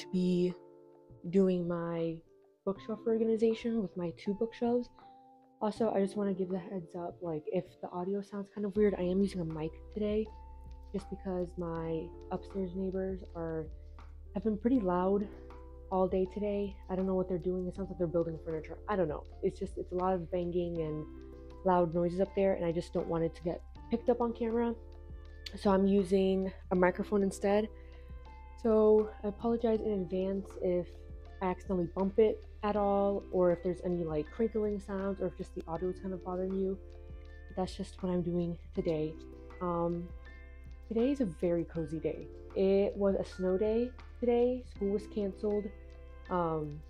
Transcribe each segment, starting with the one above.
to be doing my bookshelf organization with my two bookshelves. Also, I just want to give the heads up like, if the audio sounds kind of weird, I am using a mic today just because my upstairs neighbors are have been pretty loud all day today. I don't know what they're doing. It sounds like they're building furniture. I don't know. It's just it's a lot of banging and loud noises up there and I just don't want it to get picked up on camera. So I'm using a microphone instead. So I apologize in advance if I accidentally bump it at all or if there's any like crinkling sounds or if just the audio is kind of bothering you. That's just what I'm doing today. Um, today is a very cozy day. It was a snow day today. School was canceled. Um,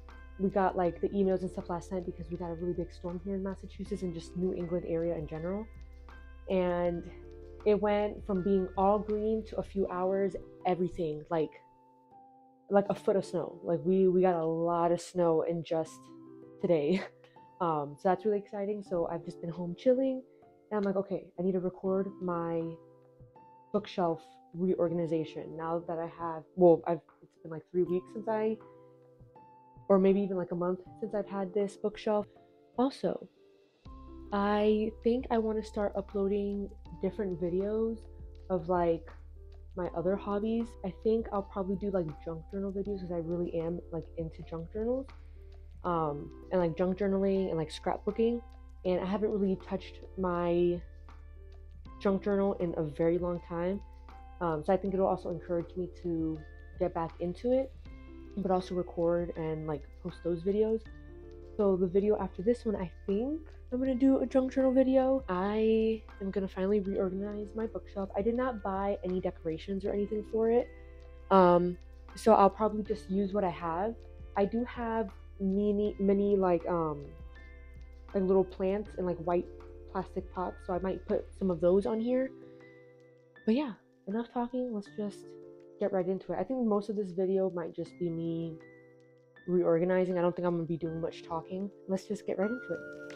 we got like the emails and stuff last night because we got a really big storm here in Massachusetts and just New England area in general. And it went from being all green to a few hours, everything like like a foot of snow. Like we we got a lot of snow in just today. Um, so that's really exciting. So I've just been home chilling, and I'm like, okay, I need to record my bookshelf reorganization now that I have. Well, I've it's been like three weeks since I, or maybe even like a month since I've had this bookshelf. Also, I think I want to start uploading different videos of like my other hobbies. I think I'll probably do like junk journal videos because I really am like into junk journals. Um, and like junk journaling and like scrapbooking. And I haven't really touched my junk journal in a very long time. Um, so I think it'll also encourage me to get back into it, but also record and like post those videos. So the video after this one, I think I'm gonna do a junk journal video. I am gonna finally reorganize my bookshelf. I did not buy any decorations or anything for it. Um, so I'll probably just use what I have. I do have many, many like um, like little plants in like white plastic pots, so I might put some of those on here. But yeah, enough talking. Let's just get right into it. I think most of this video might just be me reorganizing. I don't think I'm gonna be doing much talking. Let's just get right into it.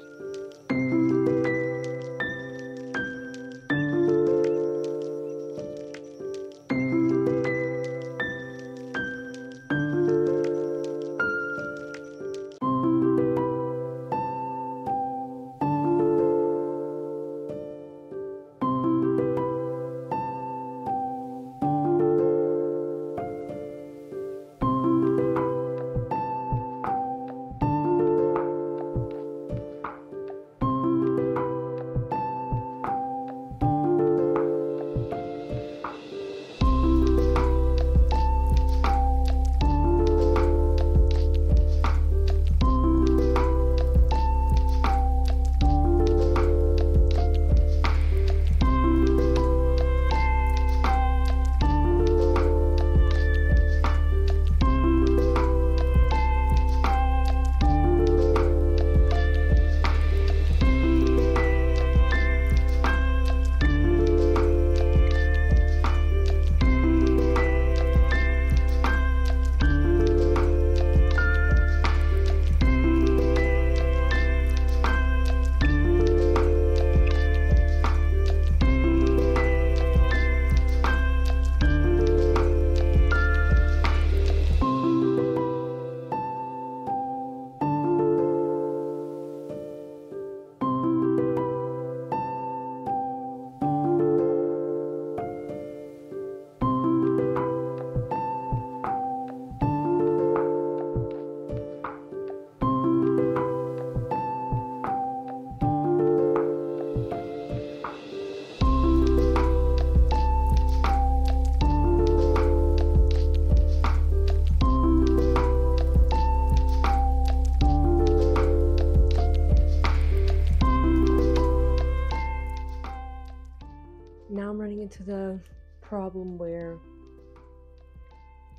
Problem where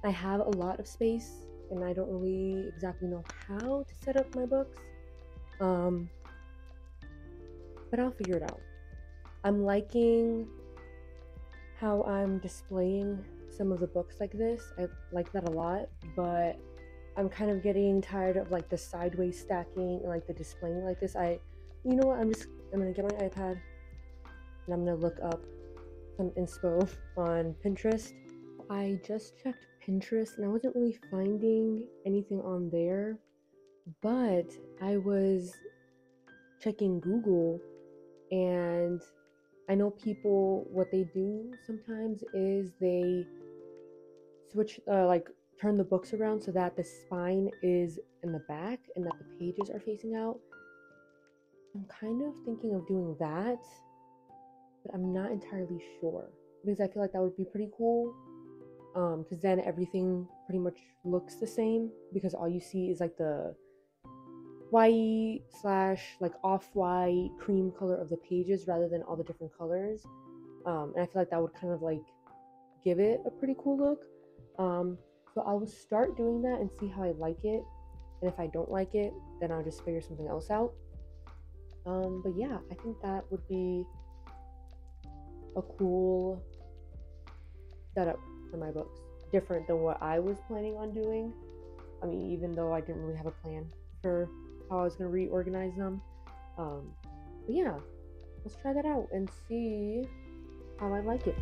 I have a lot of space and I don't really exactly know how to set up my books. Um, but I'll figure it out. I'm liking how I'm displaying some of the books like this. I like that a lot, but I'm kind of getting tired of like the sideways stacking and like the displaying like this. I, you know what? I'm just I'm gonna get my iPad and I'm gonna look up some inspo on Pinterest. I just checked Pinterest and I wasn't really finding anything on there, but I was checking Google and I know people what they do sometimes is they switch uh, like turn the books around so that the spine is in the back and that the pages are facing out. I'm kind of thinking of doing that, but I'm not entirely sure because I feel like that would be pretty cool. Um, because then everything pretty much looks the same because all you see is like the white slash like off-white cream color of the pages rather than all the different colors. Um, and I feel like that would kind of like give it a pretty cool look. Um, so I'll start doing that and see how I like it. And if I don't like it, then I'll just figure something else out. Um, but yeah, I think that would be a cool setup for my books. Different than what I was planning on doing. I mean, even though I didn't really have a plan for how I was going to reorganize them. Um, but yeah, let's try that out and see how I like it.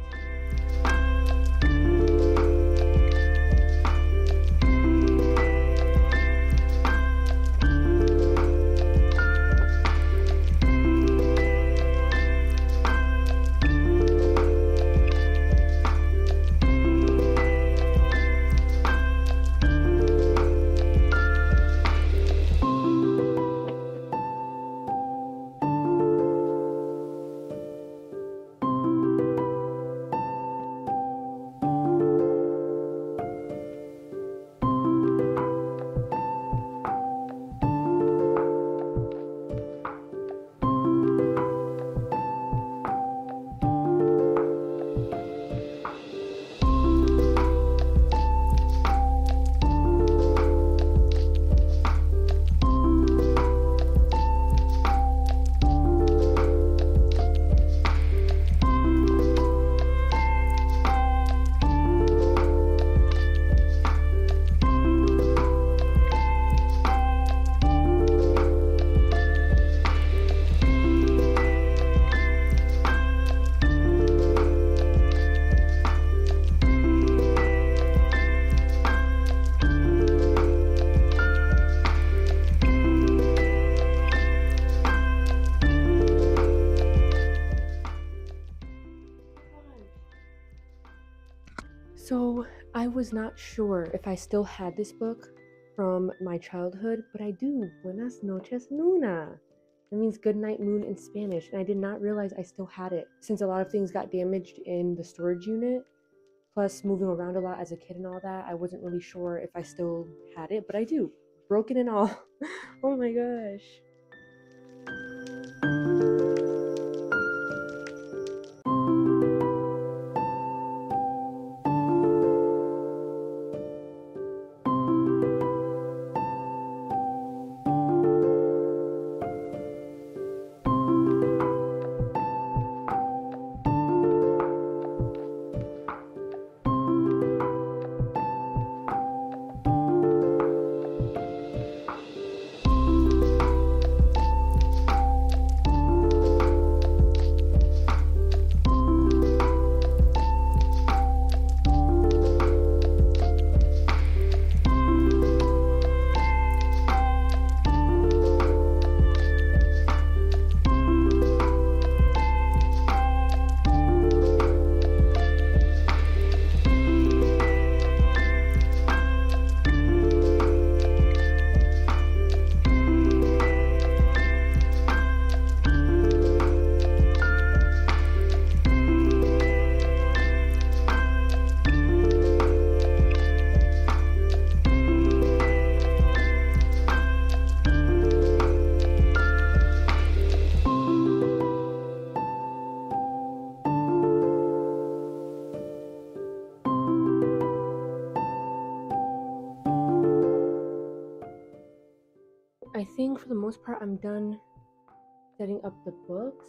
Not sure if I still had this book from my childhood, but I do. Buenas noches, Luna. That means good night, moon in Spanish, and I did not realize I still had it since a lot of things got damaged in the storage unit. Plus, moving around a lot as a kid and all that, I wasn't really sure if I still had it, but I do. Broken and all. oh my gosh. Think for the most part, I'm done setting up the books.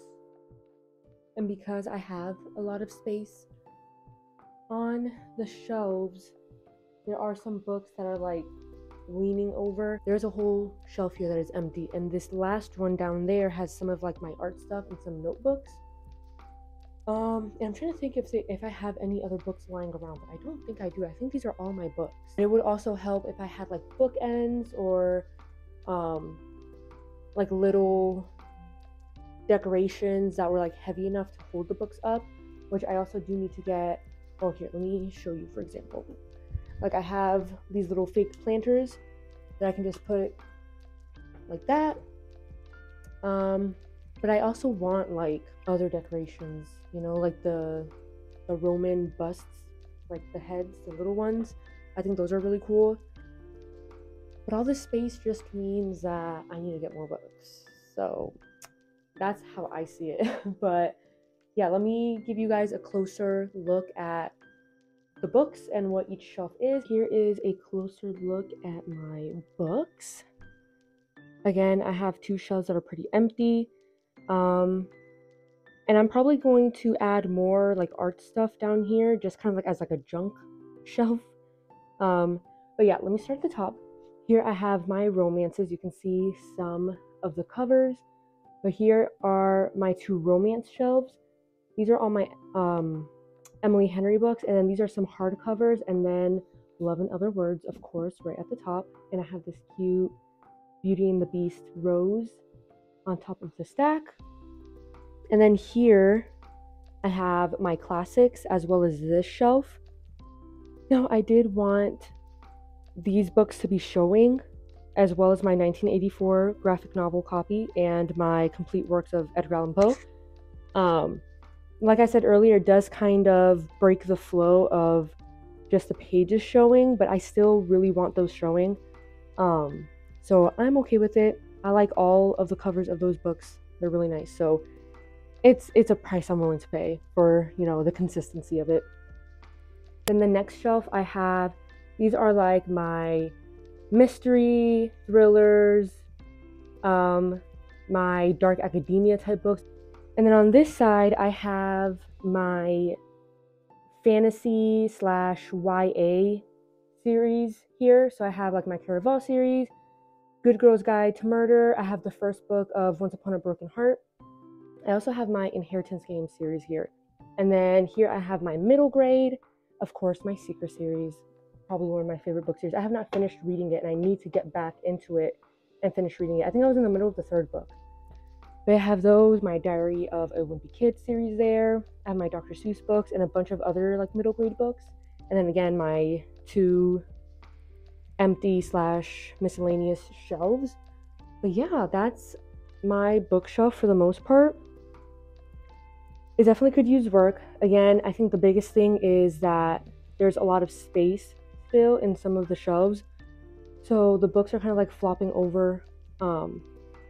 And because I have a lot of space on the shelves, there are some books that are like leaning over. There's a whole shelf here that is empty. And this last one down there has some of like my art stuff and some notebooks. Um, and I'm trying to think if they, if I have any other books lying around, but I don't think I do. I think these are all my books. And it would also help if I had like bookends or um like little decorations that were like heavy enough to hold the books up, which I also do need to get. Oh, here, let me show you, for example. Like I have these little fake planters that I can just put like that. Um, but I also want like other decorations, you know, like the the Roman busts, like the heads, the little ones. I think those are really cool. But all this space just means that I need to get more books. So that's how I see it. but yeah, let me give you guys a closer look at the books and what each shelf is. Here is a closer look at my books. Again, I have two shelves that are pretty empty. Um, and I'm probably going to add more like art stuff down here, just kind of like as like a junk shelf. Um, but yeah, let me start at the top. Here I have my romances. You can see some of the covers. But here are my two romance shelves. These are all my um, Emily Henry books, and then these are some hardcovers, and then Love and Other Words, of course, right at the top. And I have this cute Beauty and the Beast rose on top of the stack. And then here I have my classics as well as this shelf. Now, I did want these books to be showing as well as my 1984 graphic novel copy and my complete works of Edgar Allan Poe. Um, like I said earlier, does kind of break the flow of just the pages showing, but I still really want those showing. Um, so I'm okay with it. I like all of the covers of those books. They're really nice. So it's it's a price I'm willing to pay for, you know, the consistency of it. Then the next shelf I have these are like my mystery thrillers, um, my dark academia type books. And then on this side, I have my fantasy slash YA series here. So I have like my Caraval series, Good Girl's Guide to Murder. I have the first book of Once Upon a Broken Heart. I also have my Inheritance Game series here. And then here I have my middle grade, of course, my Seeker series, probably one of my favorite book series. I have not finished reading it and I need to get back into it and finish reading it. I think I was in the middle of the third book. But I have those, my Diary of a Wimpy Kid series there. I have my Dr. Seuss books and a bunch of other like middle grade books. And then again, my two empty slash miscellaneous shelves. But yeah, that's my bookshelf for the most part. It definitely could use work. Again, I think the biggest thing is that there's a lot of space in some of the shelves. So the books are kind of like flopping over. Um,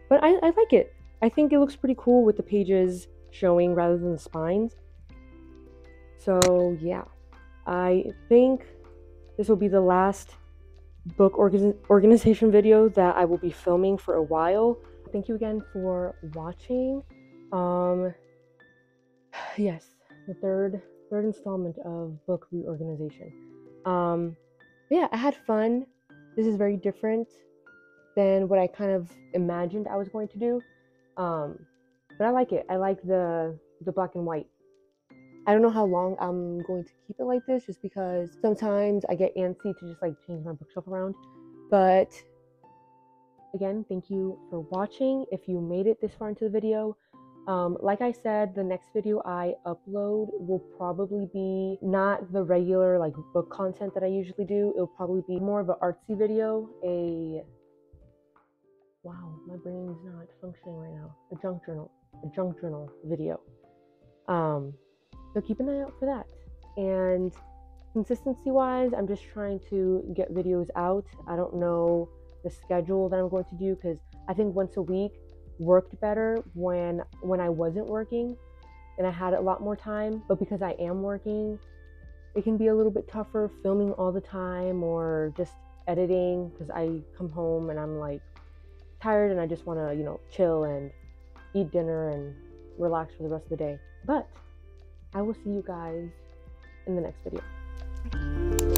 but I, I like it. I think it looks pretty cool with the pages showing rather than the spines. So yeah, I think this will be the last book orga- organization video that I will be filming for a while. Thank you again for watching. Um, yes, the third third installment of book reorganization. Um, yeah, I had fun. This is very different than what I kind of imagined I was going to do. Um, but I like it. I like the the black and white. I don't know how long I'm going to keep it like this just because sometimes I get antsy to just like change my bookshelf around. But again, thank you for watching. If you made it this far into the video, um, like I said, the next video I upload will probably be not the regular like book content that I usually do. It'll probably be more of an artsy video, a wow, my brain's not functioning right now. A junk journal, a junk journal video. Um, so keep an eye out for that. And consistency wise, I'm just trying to get videos out. I don't know the schedule that I'm going to do because I think once a week worked better when when I wasn't working and I had a lot more time. But because I am working, it can be a little bit tougher filming all the time or just editing because I come home and I'm like tired and I just want to, you know, chill and eat dinner and relax for the rest of the day. But I will see you guys in the next video.